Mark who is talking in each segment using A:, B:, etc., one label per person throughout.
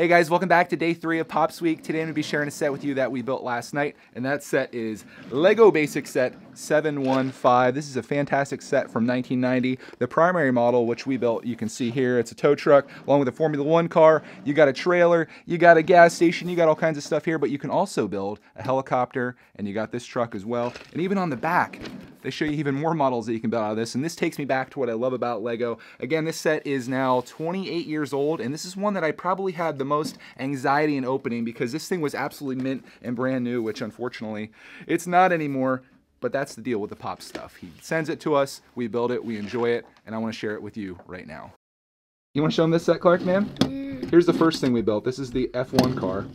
A: Hey guys, welcome back to day three of Pops Week. Today I'm to be sharing a set with you that we built last night, and that set is LEGO Basic Set 715. This is a fantastic set from 1990. The primary model, which we built, you can see here, it's a tow truck along with a Formula One car. You got a trailer, you got a gas station, you got all kinds of stuff here, but you can also build a helicopter, and you got this truck as well. And even on the back, they show you even more models that you can build out of this, and this takes me back to what I love about LEGO. Again, this set is now 28 years old, and this is one that I probably had the most anxiety in opening because this thing was absolutely mint and brand new, which unfortunately it's not anymore. But that's the deal with the pop stuff. He sends it to us, we build it, we enjoy it, and I want to share it with you right now. You want to show them this set, Clark, man? Mm. Here's the first thing we built. This is the F1 car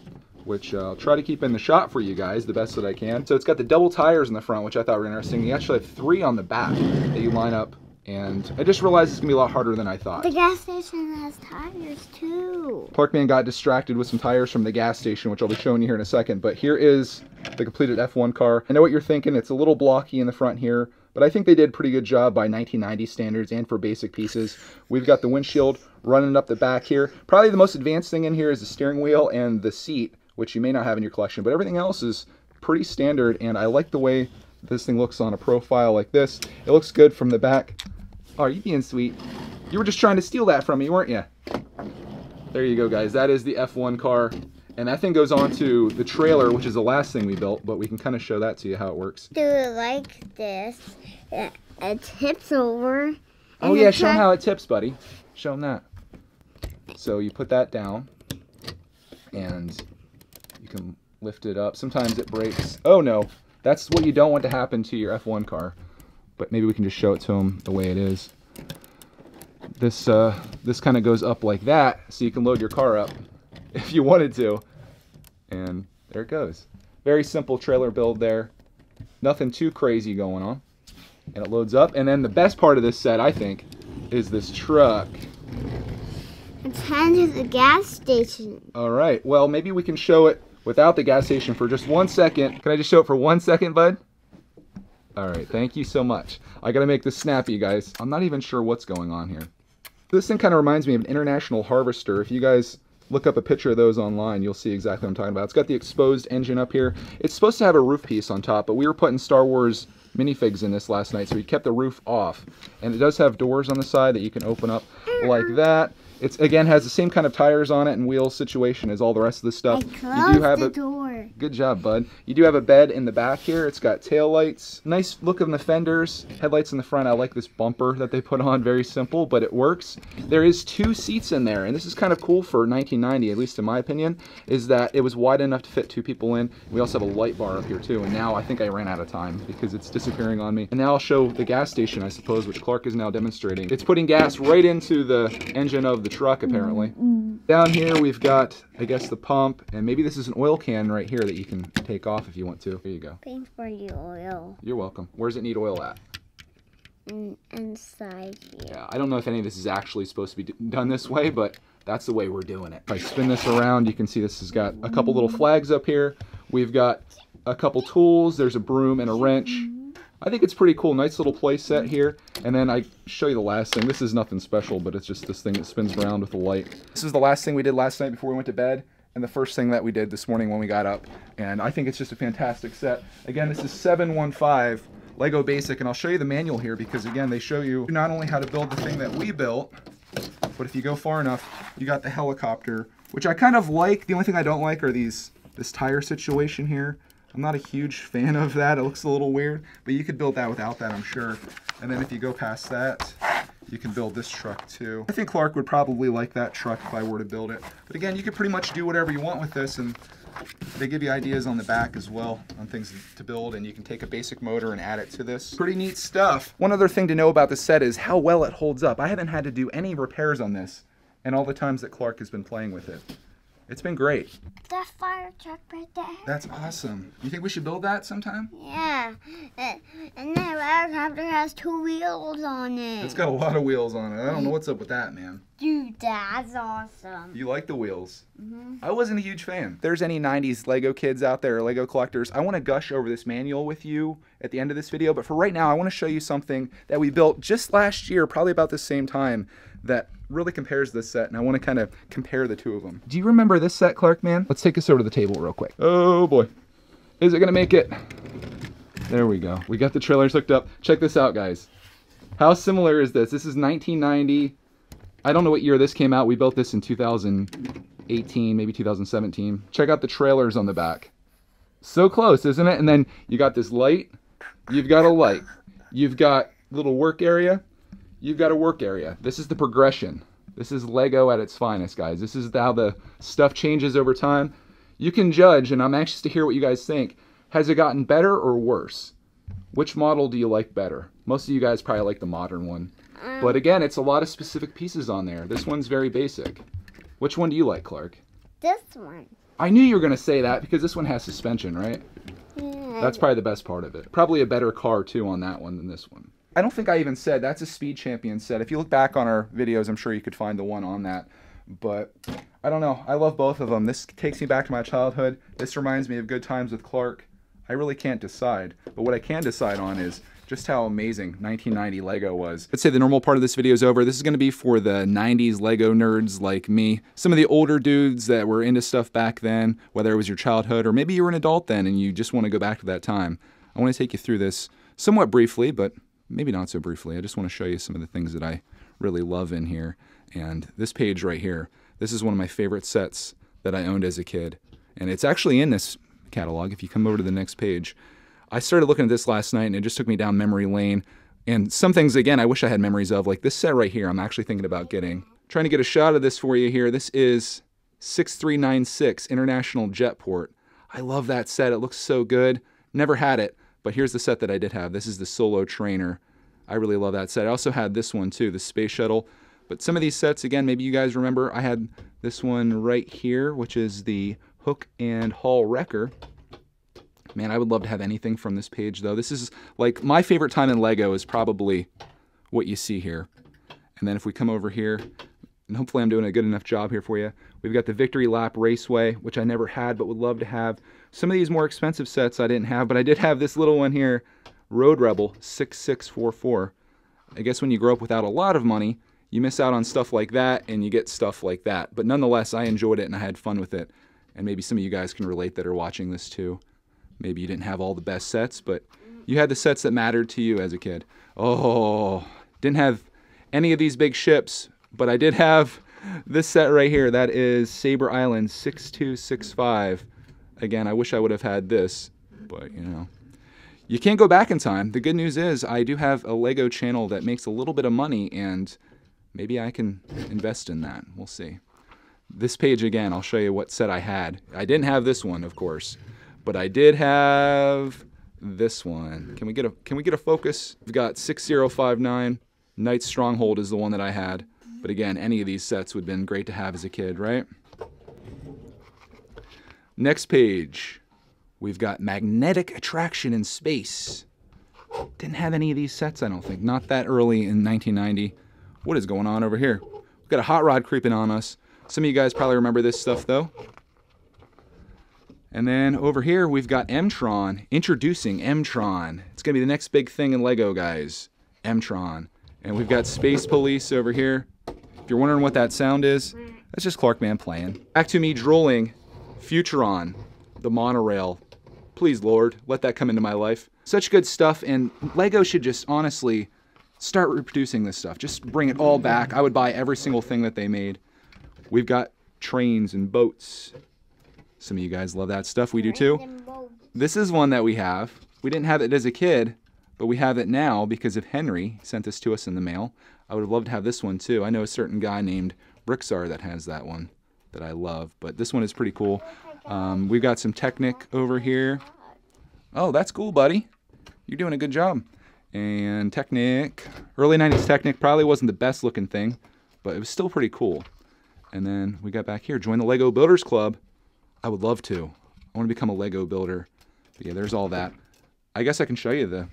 A: which uh, I'll try to keep in the shot for you guys the best that I can. So it's got the double tires in the front, which I thought were interesting. You actually have three on the back that you line up. And I just realized it's gonna be a lot harder than I thought.
B: The gas station has tires too.
A: Clark Man got distracted with some tires from the gas station, which I'll be showing you here in a second. But here is the completed F1 car. I know what you're thinking. It's a little blocky in the front here, but I think they did a pretty good job by 1990 standards and for basic pieces. We've got the windshield running up the back here. Probably the most advanced thing in here is the steering wheel and the seat which you may not have in your collection, but everything else is pretty standard, and I like the way this thing looks on a profile like this. It looks good from the back. Oh, are you being sweet? You were just trying to steal that from me, weren't you? There you go, guys. That is the F1 car. And that thing goes on to the trailer, which is the last thing we built, but we can kind of show that to you how it works.
B: Do it like this. It, it tips over.
A: Oh yeah, show them how it tips, buddy. Show them that. So you put that down, and can lift it up. Sometimes it breaks. Oh no, that's what you don't want to happen to your F1 car. But maybe we can just show it to them the way it is. This, uh, this kind of goes up like that, so you can load your car up if you wanted to. And there it goes. Very simple trailer build there. Nothing too crazy going on. And it loads up. And then the best part of this set, I think, is this truck.
B: It's headed to the gas station.
A: All right. Well, maybe we can show it without the gas station for just one second. Can I just show it for one second, bud? All right, thank you so much. I gotta make this snappy, guys. I'm not even sure what's going on here. This thing kind of reminds me of an International Harvester. If you guys look up a picture of those online, you'll see exactly what I'm talking about. It's got the exposed engine up here. It's supposed to have a roof piece on top, but we were putting Star Wars minifigs in this last night, so we kept the roof off. And it does have doors on the side that you can open up like that. It's again has the same kind of tires on it and wheel situation as all the rest of the stuff.
B: I you do have a door.
A: Good job, bud. You do have a bed in the back here. It's got tail lights. Nice look on the fenders. Headlights in the front. I like this bumper that they put on. Very simple, but it works. There is two seats in there, and this is kind of cool for 1990, at least in my opinion, is that it was wide enough to fit two people in. We also have a light bar up here too, and now I think I ran out of time because it's disappearing on me. And now I'll show the gas station, I suppose, which Clark is now demonstrating. It's putting gas right into the engine of the truck apparently. Mm. Down here we've got, I guess, the pump, and maybe this is an oil can right here that you can take off if you want to. Here you go.
B: Thanks for the oil.
A: You're welcome. Where does it need oil at?
B: Inside here.
A: Yeah, I don't know if any of this is actually supposed to be done this way, but that's the way we're doing it. If I spin this around, you can see this has got a couple little flags up here. We've got a couple tools. There's a broom and a wrench. I think it's pretty cool. Nice little play set here. And then I show you the last thing. This is nothing special, but it's just this thing that spins around with the light. This is the last thing we did last night before we went to bed. And the first thing that we did this morning when we got up. And I think it's just a fantastic set. Again, this is 715 Lego Basic. And I'll show you the manual here because, again, they show you not only how to build the thing that we built, but if you go far enough, you got the helicopter, which I kind of like. The only thing I don't like are these this tire situation here. I'm not a huge fan of that. It looks a little weird, but you could build that without that, I'm sure. And then if you go past that, you can build this truck too. I think Clark would probably like that truck if I were to build it. But again, you could pretty much do whatever you want with this and they give you ideas on the back as well on things to build and you can take a basic motor and add it to this. Pretty neat stuff. One other thing to know about the set is how well it holds up. I haven't had to do any repairs on this and all the times that Clark has been playing with it. It's been great.
B: That fire truck right there.
A: That's awesome. You think we should build that sometime?
B: Yeah. And that helicopter has two wheels on it.
A: It's got a lot of wheels on it. I don't know what's up with that, man.
B: Dude, that's awesome.
A: You like the wheels.
B: Mhm.
A: I wasn't a huge fan. If there's any 90s Lego kids out there, Lego collectors, I want to gush over this manual with you at the end of this video. But for right now, I want to show you something that we built just last year, probably about the same time, that really compares this set. And I want to kind of compare the two of them. Do you remember this set, Clark, man? Let's take this over to the table real quick. Oh boy. Is it to make it? There we go. We got the trailers hooked up. Check this out, guys. How similar is this? This is 1990. I don't know what year this came out. We built this in 2018, maybe 2017. Check out the trailers on the back. So close, isn't it? And then you got this light. You've got a light. You've got little work area. You've got a work area. This is the progression. This is Lego at its finest, guys. This is how the stuff changes over time. You can judge, and I'm anxious to hear what you guys think. Has it gotten better or worse? Which model do you like better? Most of you guys probably like the modern one. Um, but again, it's a lot of specific pieces on there. This one's very basic. Which one do you like, Clark?
B: This one.
A: I knew you were going to say that because this one has suspension, right?
B: Yeah.
A: That's probably the best part of it. Probably a better car, too, on that one than this one. I don't think I even said that's a Speed Champion set. If you look back on our videos, I'm sure you could find the one on that. But I don't know. I love both of them. This takes me back to my childhood. This reminds me of good times with Clark. I really can't decide. But what I can decide on is just how amazing 1990 Lego was. Let's say the normal part of this video is over. This is going to be for the 90s Lego nerds like me. Some of the older dudes that were into stuff back then, whether it was your childhood or maybe you were an adult then and you just want to go back to that time. I want to take you through this somewhat briefly, but maybe not so briefly. I just want to show you some of the things that I really love in here. And this page right here, this is one of my favorite sets that I owned as a kid. And it's actually in this catalog. If you come over to the next page, I started looking at this last night and it just took me down memory lane. And some things, again, I wish I had memories of, like this set right here, I'm actually thinking about getting. Trying to get a shot of this for you here. This is 6396 International Jetport. I love that set. It looks so good. Never had it, but here's the set that I did have. This is the Solo Trainer. I really love that set. I also had this one too, the Space Shuttle. But some of these sets, again, maybe you guys remember, I had this one right here, which is the Hook and Haul Wrecker. Man, I would love to have anything from this page, though. This is like my favorite time in Lego is probably what you see here. And then if we come over here, and hopefully I'm doing a good enough job here for you, we've got the Victory Lap Raceway, which I never had but would love to have. Some of these more expensive sets I didn't have, but I did have this little one here, Road Rebel 6644. I guess when you grow up without a lot of money, you miss out on stuff like that and you get stuff like that. But nonetheless, I enjoyed it and I had fun with it. And maybe some of you guys can relate that are watching this too. Maybe you didn't have all the best sets, but you had the sets that mattered to you as a kid. Oh, didn't have any of these big ships, but I did have this set right here. That is Saber Island 6265. Again, I wish I would have had this, but you know. You can't go back in time. The good news is I do have a Lego channel that makes a little bit of money and maybe I can invest in that. We'll see. This page again, I'll show you what set I had. I didn't have this one, of course, but I did have this one. Can we get a can we get a focus? We've got 6059. Knight's Stronghold is the one that I had. But again, any of these sets would have been great to have as a kid, right? Next page. We've got Magnetic Attraction in Space. Didn't have any of these sets, I don't think. Not that early in 1990. What is going on over here? We've got a hot rod creeping on us. Some of you guys probably remember this stuff, though. And then over here, we've got M-Tron. Introducing M-Tron. It's going to be the next big thing in LEGO, guys. M-Tron. And we've got Space Police over here. If you're wondering what that sound is, that's just Clark Man playing. Back to me drooling. Futuron. The monorail. Please, Lord, let that come into my life. Such good stuff, and LEGO should just honestly start reproducing this stuff. Just bring it all back. I would buy every single thing that they made. We've got trains and boats. Some of you guys love that stuff. We do too. This is one that we have. We didn't have it as a kid, but we have it now because of Henry sent this to us in the mail. I would have loved to have this one too. I know a certain guy named Brixar that has that one that I love, but this one is pretty cool. Um, we've got some Technic over here. Oh, that's cool, buddy. You're doing a good job. And Technic, early 90s Technic probably wasn't the best looking thing, but it was still pretty cool. And then we got back here, join the Lego Builders Club. I would love to. I want to become a Lego builder. But yeah, there's all that. I guess I can show you the,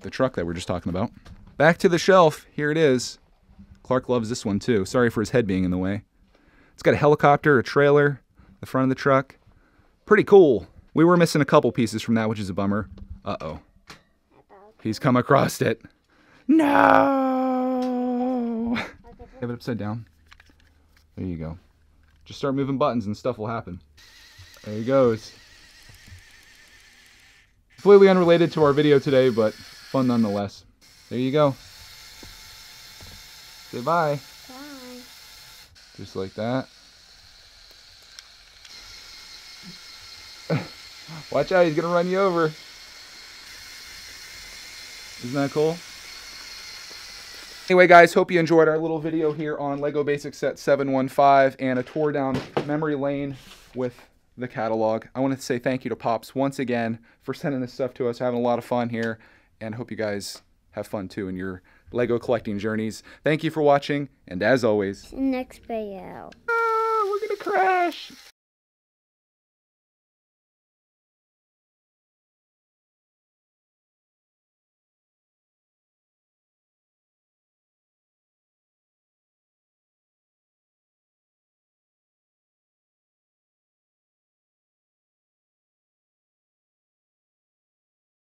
A: the truck that we're just talking about. Back to the shelf. Here it is. Clark loves this one too. Sorry for his head being in the way. It's got a helicopter, a trailer, the front of the truck. Pretty cool. We were missing a couple pieces from that, which is a bummer. Uh-oh. He's come across it. No! Have it upside down. There you go. Just start moving buttons and stuff will happen. There he goes. Completely unrelated to our video today, but fun nonetheless. There you go. Say bye.
B: Bye.
A: Just like that. Watch out, he's gonna run you over. Isn't that cool? Anyway, guys, hope you enjoyed our little video here on LEGO Basic Set 715 and a tour down memory lane with the catalog. I want to say thank you to Pops once again for sending this stuff to us. Having a lot of fun here, and hope you guys have fun too in your LEGO collecting journeys. Thank you for watching, and as always,
B: Next video.
A: ah, we're gonna crash.